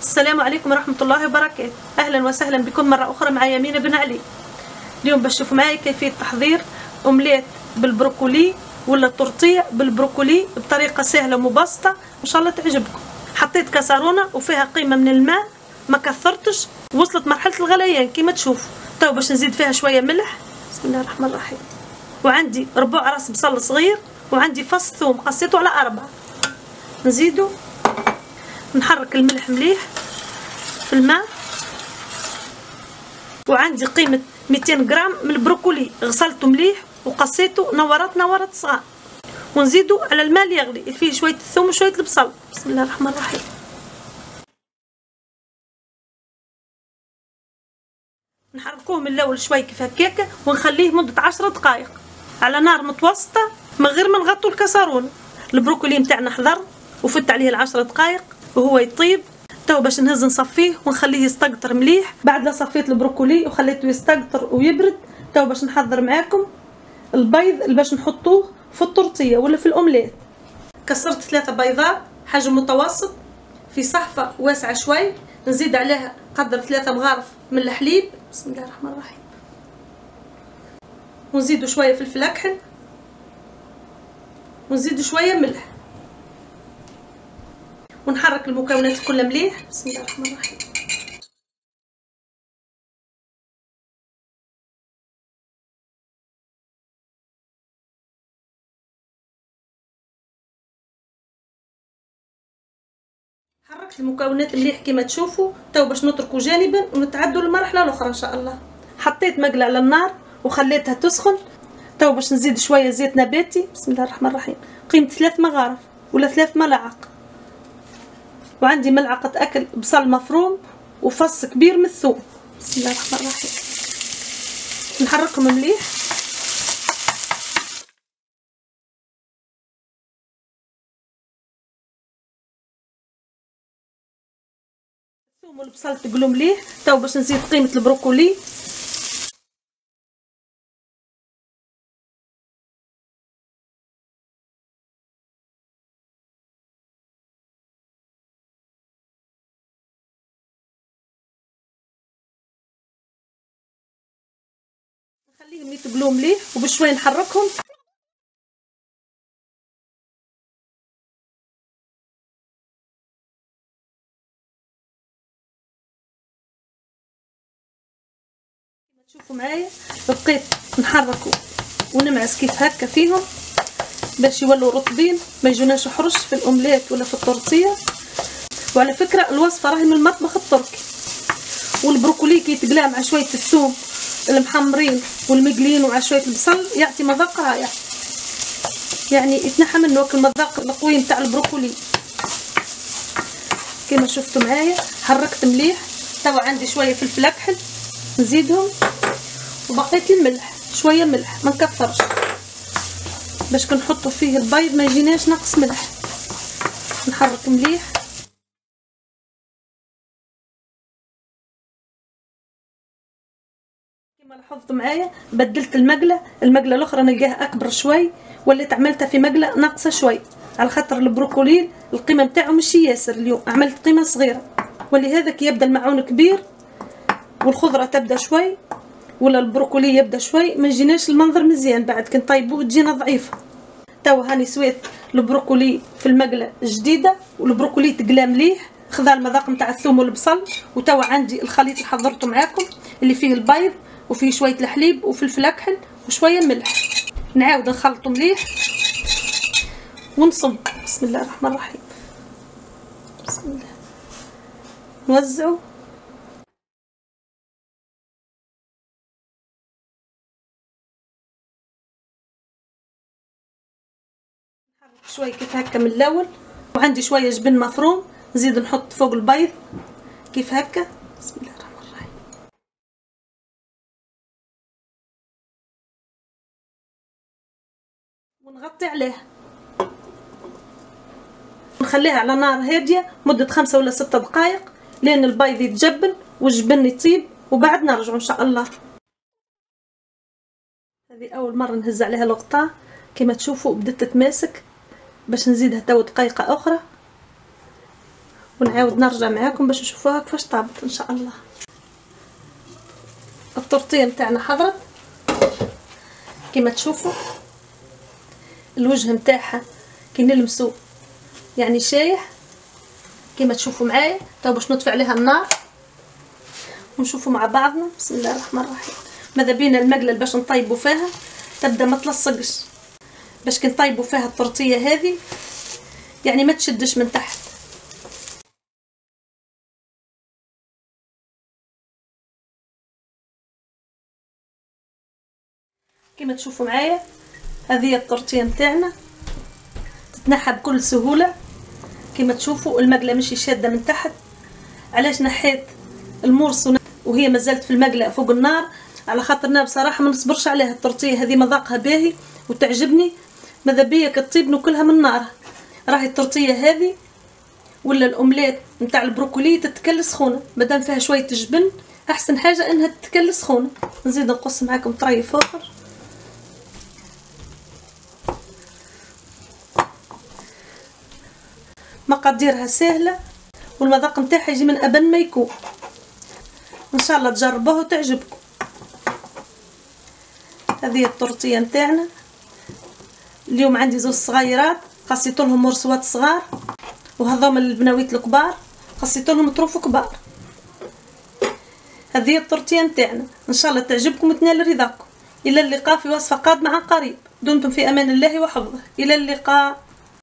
السلام عليكم ورحمة الله وبركاته. أهلا وسهلا بكم مرة أخرى مع يمينة بن علي. اليوم تشوفوا معايا كيفية تحضير أومليت بالبروكولي ولا تورتيه بالبروكولي بطريقة سهلة ومبسطة. إن شاء الله تعجبكم. حطيت كسرونة وفيها قيمة من الماء. ما كثرتش. وصلت مرحلة الغليان. كيما تشوفوا. تو باش نزيد فيها شوية ملح. بسم الله الرحمن الرحيم. وعندي ربع راس بصل صغير. وعندي فص ثوم. قصيته على أربعة. نزيدو. نحرك الملح مليح في الماء. وعندي قيمة 200 غرام من البروكولي غسلته مليح وقصيته نورات نورات صغار. ونزيدو على الماء اللي يغلي فيه شوية الثوم وشوية البصل. بسم الله الرحمن الرحيم. نحركوه من الأول شوي كيف هكاكا ونخليه مدة عشرة دقائق على نار متوسطة من غير ما نغطوا الكسرونه البروكولي متاعنا حضر وفات عليه العشرة دقائق وهو يطيب. تو باش نهز نصفيه ونخليه يستقطر مليح. بعد لا صفيت البروكولي وخليته يستقطر ويبرد تو باش نحضر معاكم البيض اللي باش نحطوه في التورتية ولا في الأومليت. كسرت ثلاثة بيضات حجم متوسط في صحفة واسعة شوي. نزيد عليها قدر ثلاثة مغارف من الحليب. بسم الله الرحمن الرحيم. ونزيدوا شوية فلفل أكحل ونزيدوا شوية ملح. ونحرك المكونات كلها مليح. بسم الله الرحمن الرحيم. حركت المكونات مليح كما تشوفوا. تو باش نتركوا جانبا ونتعدوا للمرحله الأخرى إن شاء الله. حطيت مقلة على النار وخليتها تسخن. تو باش نزيد شوية زيت نباتي. بسم الله الرحمن الرحيم. قيمة ثلاث مغارف ولا ثلاث ملاعق. وعندي ملعقة أكل بصل مفروم وفص كبير من الثوم. بسم الله الرحمن الرحيم. نحركهم مليح. الثوم والبصل تقلوا مليح. تو باش نزيد قيمة البروكولي. نخليهم يتقلوا مليح وبشوي نحركهم. تشوفوا معايا بقيت نحرك ونمعس كيف هكا فيهم باش يولوا رطبين ما يجوناش حرش في الأومليت ولا في التورتية. وعلى فكرة الوصفة راهي من المطبخ التركي. والبروكولي كي يتقلى مع شوية الثوم. المحمرين والمقلين ومع شوية البصل يعطي مذاق رائع. يعني يتنحى منه المذاق القوي نتاع البروكولي. كما شفتوا معايا حركت مليح. توا عندي شوية فلفل اكحل نزيدهم. وبقيت الملح شوية ملح ما نكثرش. باش كنحطوا فيه البيض ما يجيناش نقص ملح. نحرك مليح. لاحظتوا معايا بدلت المقله المقله الأخرى نلقاها أكبر شوي وليت عملتها في مقله ناقصة شوي. على خاطر البروكولي القيمة نتاعو ماشي ياسر اليوم عملت قيمة صغيرة. ولهذا كي يبدأ المعون كبير والخضرة تبدأ شوي ولا البروكولي يبدأ شوي ما يجيناش المنظر مزيان. بعد كي نطيبوه تجينا ضعيفة. توا هاني سويت البروكولي في المقله جديدة والبروكولي تقلى مليح. خذا المذاق نتاع الثوم والبصل وتوا عندي الخليط اللي حضرته معاكم اللي فيه البيض وفيه شوية الحليب وفلفل اكحل وشوية ملح. نعاود نخلطه مليح ونصب بسم الله الرحمن الرحيم. بسم الله. نوزعه شوي كيف هكا من الأول. وعندي شوية جبن مفروم. نزيد نحط فوق البيض. كيف هكا. بسم الله. ونغطي عليه نخليها على نار هادية مدة خمسة ولا ستة دقائق لين البيض يتجبن والجبن يطيب وبعد نرجع إن شاء الله. هذه أول مرة نهز عليها الغطاء. كما تشوفوا بدأت تتماسك باش نزيدها تو دقيقه أخرى. ونعاود نرجع معاكم باش نشوفوها كيفاش طابت إن شاء الله. الطرطيه نتاعنا حضرت. كما تشوفوا الوجه نتاعها كي نلمسو. يعني شايح كما تشوفوا معايا تو باش نطفي عليها النار ونشوفوا مع بعضنا. بسم الله الرحمن الرحيم. ماذا بينا المقلة باش نطيبوا فيها؟ تبدأ ما تلصقش. باش كي نطيبوا فيها الطرطيه هذه يعني ما تشدش من تحت. كما تشوفوا معايا هذه هي الطرطيه نتاعنا. تتنحى بكل سهولة. كما تشوفوا المقلة ماشي شادة من تحت. علاش نحيت المرص وهي مازالت في المقلة فوق النار. على خاطرنا بصراحة ما نصبرش عليها. الطرطيه هذه مذاقها باهي وتعجبني. ماذا بيا؟ كطيب ناكلها من نار. راهي الطرطيه هذه. ولا الأومليت نتاع البروكولي تتكل سخونة. مادام فيها شوية جبن أحسن حاجة إنها تتكل سخونة. نزيد نقص معاكم طريف اخر مقاديرها سهلة والمذاق نتاعها يجي من أبن ما يكون. إن شاء الله تجربوها وتعجبكم. هذه الطرطيه نتاعنا. اليوم عندي زوج صغيرات قصيت لهم مرسوات صغار وهذوما البناويت الكبار قصيت لهم طروف كبار. هذه الطرطيه نتاعنا. إن شاء الله تعجبكم وتنال رضاكم. إلى اللقاء في وصفة قادمة عن قريب. دمتم في أمان الله وحفظه. إلى اللقاء.